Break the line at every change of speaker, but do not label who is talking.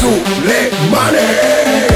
Zulemanes.